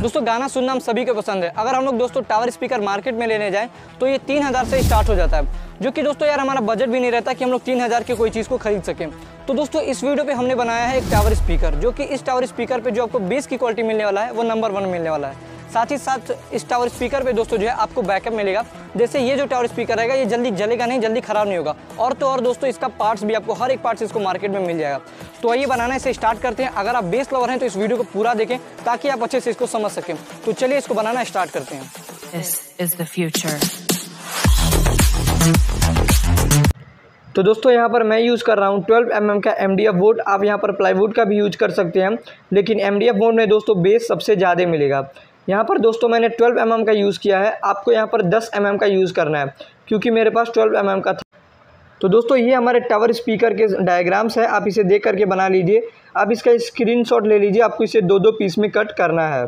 दोस्तों, गाना सुनना हम सभी को पसंद है। अगर हम लोग दोस्तों टावर स्पीकर मार्केट में लेने जाएँ तो ये तीन हज़ार से स्टार्ट हो जाता है। जो कि दोस्तों यार हमारा बजट भी नहीं रहता कि हम लोग तीन हज़ार की कोई चीज़ को खरीद सकें। तो दोस्तों, इस वीडियो पे हमने बनाया है एक टावर स्पीकर जो कि इस टावर स्पीकर पे जो आपको बेस की क्वालिटी मिलने वाला है, वो नंबर वन मिलने वाला है। साथ ही साथ इस टावर स्पीकर पे दोस्तों जो है आपको बैकअप मिलेगा। जैसे ये जो टावर स्पीकर रहेगा ये जल्दी जलेगा नहीं जल्दी खराब नहीं होगा। और तो और दोस्तों इसका पार्ट्स भी आपको हर एक पार्ट्स इसको मार्केट में मिल जाएगा। तो आइए बनाना इसे स्टार्ट करते हैं। अगर आप बेस लवर हैं तो इस वीडियो को पूरा देखें ताकि आप अच्छे से इसको समझ सकें। तो चलिए इसको बनाना स्टार्ट करते हैं। This is the future. तो दोस्तों यहाँ पर मैं यूज़ कर रहा हूँ 12 एम mm का एम डी एफ़ बोर्ड आप यहाँ पर प्लाईवुड का भी यूज़ कर सकते हैं। लेकिन एम डी एफ़ बोर्ड में दोस्तों बेस सबसे ज़्यादा मिलेगा। यहाँ पर दोस्तों मैंने 12 एम mm का यूज़ किया है। आपको यहाँ पर 10 एम mm का यूज़ करना है, क्योंकि मेरे पास 12 एम mm का था। तो दोस्तों, ये हमारे टावर स्पीकर के डायग्राम्स है। आप इसे देख करके बना लीजिए। आप इसका स्क्रीनशॉट ले लीजिए। आपको इसे दो दो पीस में कट करना है।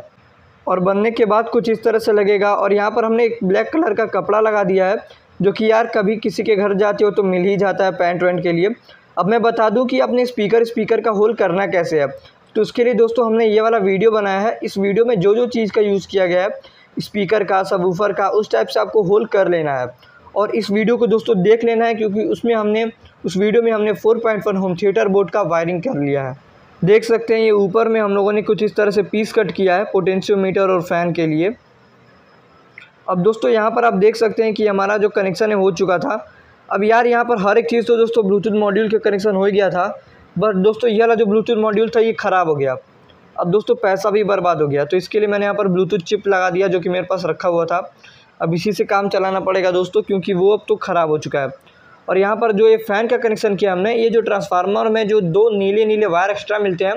और बनने के बाद कुछ इस तरह से लगेगा। और यहाँ पर हमने एक ब्लैक कलर का कपड़ा लगा दिया है, जो कि यार कभी किसी के घर जाते हो तो मिल ही जाता है पैंट वैंट के लिए। अब मैं बता दूँ कि अपने स्पीकर स्पीकर का होल करना कैसे है। तो उसके लिए दोस्तों हमने ये वाला वीडियो बनाया है। इस वीडियो में जो जो चीज़ का यूज़ किया गया है, स्पीकर का, सबवूफर का, उस टाइप से आपको होल कर लेना है। और इस वीडियो को दोस्तों देख लेना है क्योंकि उसमें हमने, उस वीडियो में हमने 4.1 होम थिएटर बोर्ड का वायरिंग कर लिया है। देख सकते हैं ये ऊपर में हम लोगों ने कुछ इस तरह से पीस कट किया है पोटेंशियोमीटर और फ़ैन के लिए। अब दोस्तों यहाँ पर आप देख सकते हैं कि हमारा जो कनेक्शन है हो चुका था। अब यार यहाँ पर हर एक चीज़ तो दोस्तों ब्लूटूथ मॉड्यूल के कनेक्शन ही गया था। बट दोस्तों, ये वाला जो ब्लूटूथ मॉड्यूल था, ये ख़राब हो गया। अब दोस्तों, पैसा भी बर्बाद हो गया। तो इसके लिए मैंने यहाँ पर ब्लूटूथ चिप लगा दिया, जो कि मेरे पास रखा हुआ था। अब इसी से काम चलाना पड़ेगा दोस्तों, क्योंकि वो अब तो ख़राब हो चुका है। और यहाँ पर जो ये फ़ैन का कनेक्शन किया हमने, ये जो ट्रांसफार्मर में जो दो नीले नीले वायर एक्स्ट्रा मिलते हैं,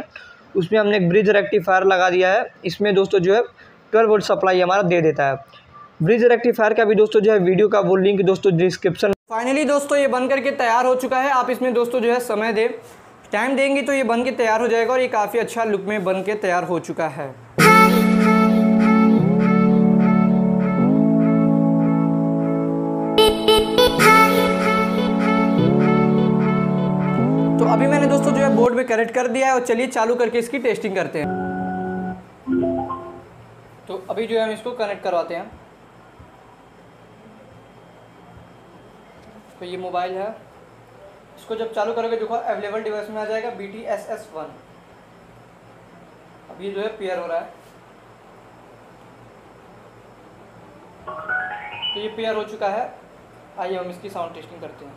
उसमें हमने एक ब्रिज रेक्टिफायर लगा दिया है। इसमें दोस्तों जो है ट्वेल्व वोल्ट सप्लाई हमारा दे देता है। ब्रिज रेक्टिफायर का भी दोस्तों जो है वीडियो का वो लिंक दोस्तों डिस्क्रिप्शन फाइनली दोस्तों, ये बन करके तैयार हो चुका है। आप इसमें दोस्तों जो है, समय दे। टाइम देंगे तो ये बन के तैयार हो जाएगा और ये काफ़ी अच्छा लुक में बन के तैयार हो चुका है। तो अभी मैंने दोस्तों जो है बोर्ड में कनेक्ट कर दिया है और चलिए चालू करके इसकी टेस्टिंग करते हैं। तो अभी जो है हम इसको कनेक्ट करवाते हैं। तो ये मोबाइल है। इसको जब चालू करोगे, देखो अवेलेबल डिवाइस में आ जाएगा B T S S one अब ये जो है पेयर हो रहा है। तो ये पेयर हो चुका है। आइए हम इसकी साउंड टेस्टिंग करते हैं।